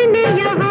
किसने यहाँ